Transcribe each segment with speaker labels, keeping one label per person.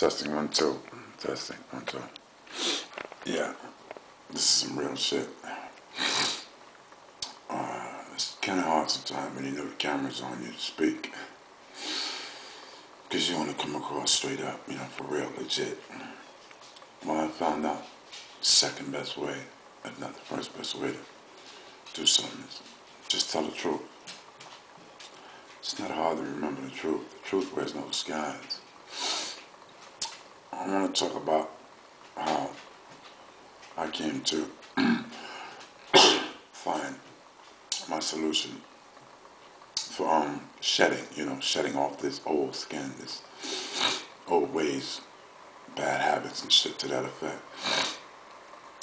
Speaker 1: Testing one, two. Testing one, two. Yeah, this is some real shit. Uh, it's kind of hard sometimes when you know the camera's on you to speak. Because you want to come across straight up, you know, for real, legit. Well, I found out second best way, if not the first best way to do something is just tell the truth. It's not hard to remember the truth. The truth wears no disguise. I want to talk about how I came to find my solution for um, shedding, you know, shedding off this old skin, this old ways, bad habits and shit to that effect.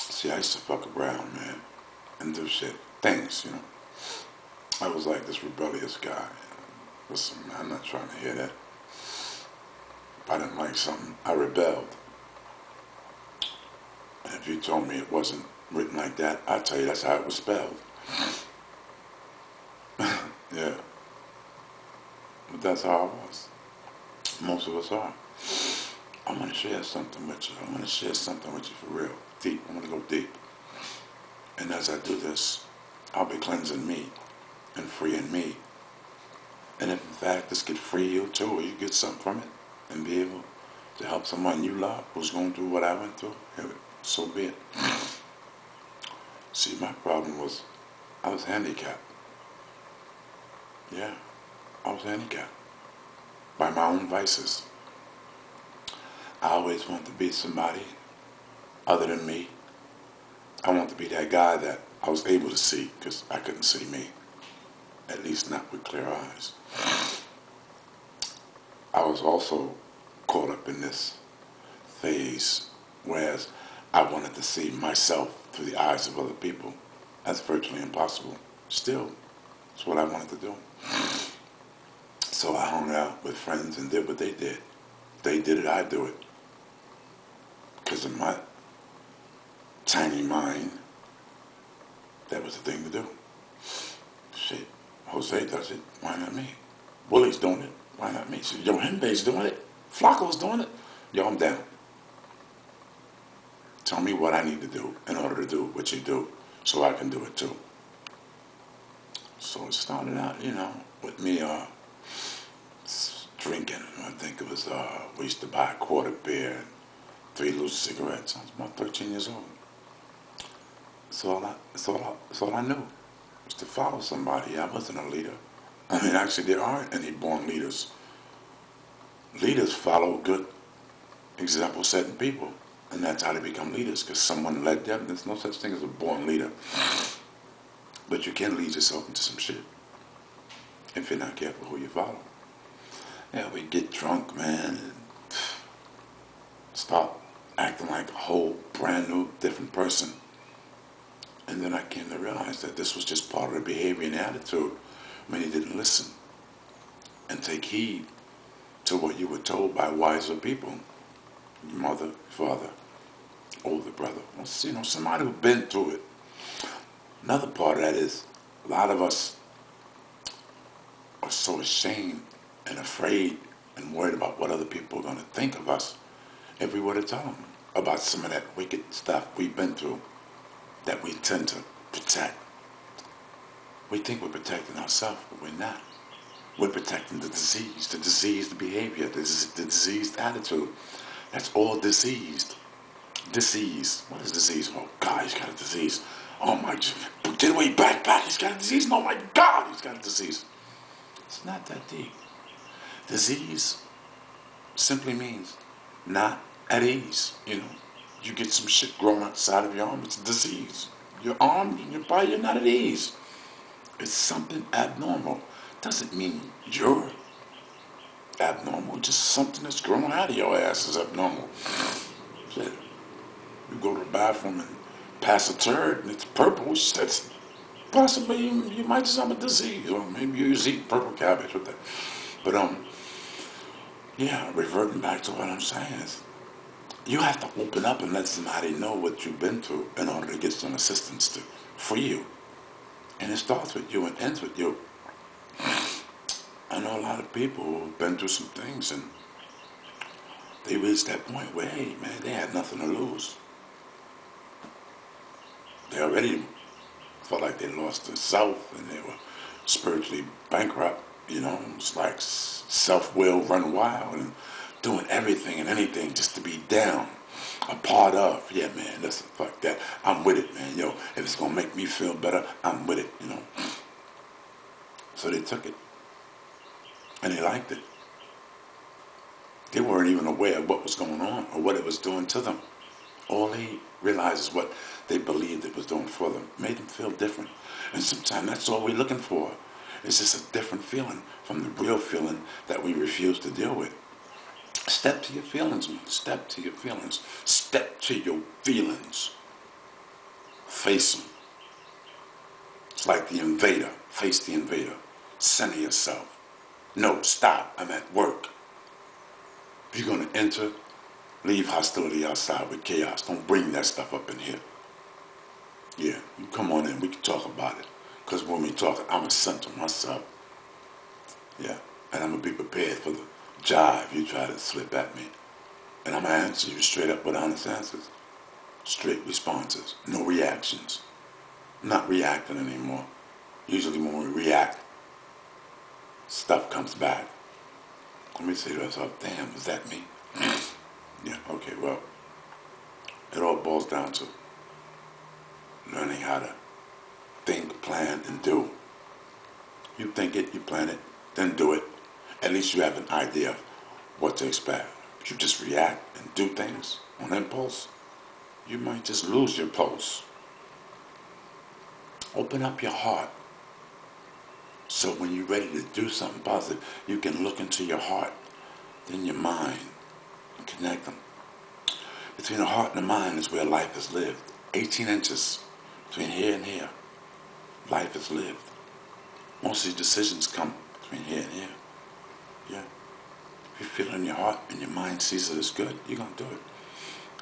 Speaker 1: See, I used to fuck around, man, and do shit, things, you know. I was like this rebellious guy. Listen, man, I'm not trying to hear that. I didn't like something, I rebelled. And if you told me it wasn't written like that, I'd tell you that's how it was spelled. yeah. But that's how I was. Most of us are. I want to share something with you. I want to share something with you for real. Deep. I want to go deep. And as I do this, I'll be cleansing me and freeing me. And if in fact this could free you too, or you get something from it, and be able to help someone you love who's going through what I went through, so be it. See, my problem was I was handicapped. Yeah, I was handicapped by my own vices. I always want to be somebody other than me. I want to be that guy that I was able to see because I couldn't see me, at least not with clear eyes. I was also caught up in this phase, whereas I wanted to see myself through the eyes of other people. That's virtually impossible. Still, it's what I wanted to do. So I hung out with friends and did what they did. They did it, I do it. Because of my tiny mind, that was the thing to do. Shit, Jose does it, why not me? Willie's doing it, why not me? So, yo, Henbe's doing it, Flacco's doing it. Yo, I'm down. Tell me what I need to do in order to do what you do so I can do it too. So it started out, you know, with me uh, drinking. I think it was, uh, we used to buy a quart of beer and three loose cigarettes. I was about 13 years old. That's all I, that's all I, that's all I knew, was to follow somebody. I wasn't a leader. I mean, actually, there aren't any born leaders. Leaders follow good example setting people. And that's how they become leaders, because someone led them. There's no such thing as a born leader. But you can lead yourself into some shit if you're not careful who you follow. Yeah, we get drunk, man, and start acting like a whole brand new, different person. And then I came to realize that this was just part of the behavior and attitude you didn't listen and take heed to what you were told by wiser people mother, father, older brother. You know, somebody who's been through it. Another part of that is a lot of us are so ashamed and afraid and worried about what other people are going to think of us if we were to tell them about some of that wicked stuff we've been through that we tend to protect. We think we're protecting ourselves, but we're not. We're protecting the disease, the diseased behavior, the, the diseased attitude. That's all diseased. Disease. What is disease? Oh God, he's got a disease. Oh my, get away, back, back. He's got a disease. Oh my God, he's got a disease. It's not that deep. Disease simply means not at ease. You know, you get some shit growing outside of your arm. It's a disease. Your arm, your body, you're not at ease. It's something abnormal. Doesn't mean you're abnormal. Just something that's growing out of your ass is abnormal. Shit. You go to the bathroom and pass a turd and it's purple. That's possibly you, you might just have a disease, or maybe you just eat purple cabbage with that. But um, yeah, reverting back to what I'm saying is, you have to open up and let somebody know what you've been through in order to get some assistance to free you. And it starts with you and ends with you. I know a lot of people who've been through some things and they reached that point where, hey, man, they had nothing to lose. They already felt like they lost the South and they were spiritually bankrupt. You know, it's like self-will run wild and doing everything and anything just to be down, a part of. Yeah, man, listen, fuck that. I'm with it, man. Yo, if it's gonna make me feel better, I'm with it. You know. So they took it, and they liked it. They weren't even aware of what was going on or what it was doing to them. All they realized is what they believed it was doing for them. It made them feel different. And sometimes that's all we're looking for. It's just a different feeling from the real feeling that we refuse to deal with. Step to your feelings, man. Step to your feelings. Step to your feelings. Face them. It's like the invader. Face the invader. Center yourself. No, stop. I'm at work. If you're going to enter, leave hostility outside with chaos. Don't bring that stuff up in here. Yeah, you come on in. We can talk about it. Because when we talk, I'm a center myself. Yeah, and I'm going to be prepared for the jive you try to slip at me. And I'm going to answer you straight up with honest answers. Straight responses. No reactions. I'm not reacting anymore. Usually when we react, stuff comes back. Let me say to myself, damn, is that me? yeah, okay, well, it all boils down to learning how to think, plan, and do. You think it, you plan it, then do it. At least you have an idea of what to expect. You just react and do things on impulse, you might just lose your pulse. Open up your heart. So when you're ready to do something positive, you can look into your heart, then your mind, and connect them. Between the heart and the mind is where life is lived. 18 inches between here and here. Life is lived. Most of these decisions come between here and here. Yeah. If you feel it in your heart and your mind sees it as good, you're going to do it.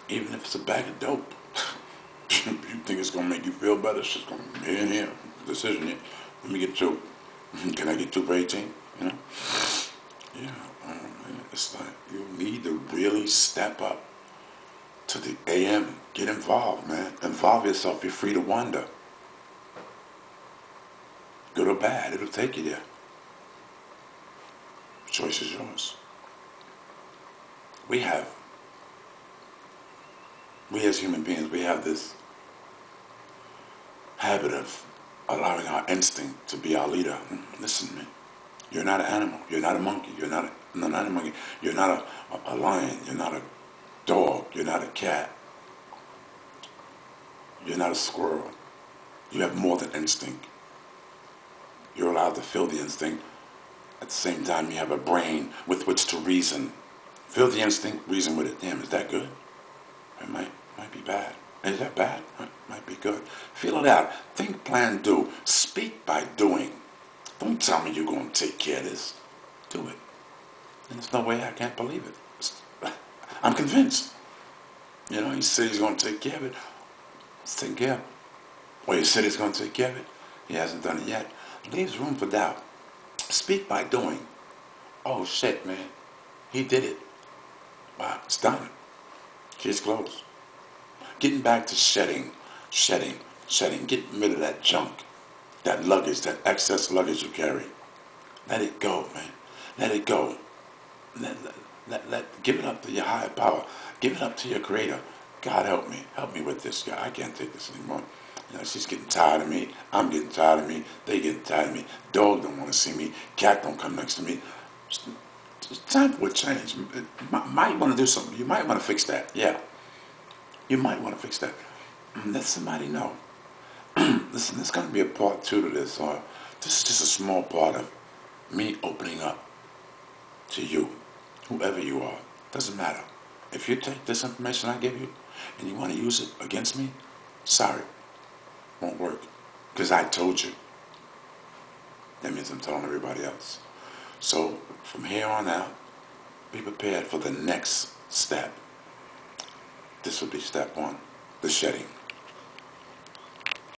Speaker 1: Even if it's a bag of dope. you think it's going to make you feel better, it's just going to be in here. Decision here. Let me get two. Can I get two for 18? You know? Yeah. Um, it's like you need to really step up to the AM. Get involved, man. Involve yourself. You're free to wander. Good or bad, it'll take you there. Choice is yours. We have, we as human beings, we have this habit of allowing our instinct to be our leader. Mm, listen, man, you're not an animal. You're not a monkey. You're not a, no, not a monkey. You're not a, a, a lion. You're not a dog. You're not a cat. You're not a squirrel. You have more than instinct. You're allowed to feel the instinct. At the same time, you have a brain with which to reason. Feel the instinct, reason with it. Damn, is that good? It might, might be bad. Is that bad? It might be good. Feel it out. Think, plan, do. Speak by doing. Don't tell me you're going to take care of this. Do it. And there's no way I can't believe it. I'm convinced. You know, he said he's going to take care of it. Let's take care of it. Well, he said he's going to take care of it. He hasn't done it yet leaves room for doubt. Speak by doing. Oh shit, man. He did it. Wow, it's done. Case closed. Getting back to shedding, shedding, shedding. Getting rid of that junk, that luggage, that excess luggage you carry. Let it go, man. Let it go. Let, let, let, let, give it up to your higher power. Give it up to your creator. God help me. Help me with this guy. I can't take this anymore. You know, she's getting tired of me. I'm getting tired of me. They getting tired of me. Dog don't want to see me. Cat don't come next to me. It's time for a change. Might want to do something. You might want to fix that. Yeah. You might want to fix that. Mm, let somebody know. Listen, there's going to be a part two to this, or this is just a small part of me opening up to you, whoever you are. Doesn't matter. If you take this information I give you and you want to use it against me, sorry won't work. Because I told you. That means I'm telling everybody else. So from here on out, be prepared for the next step. This will be step one, the shedding.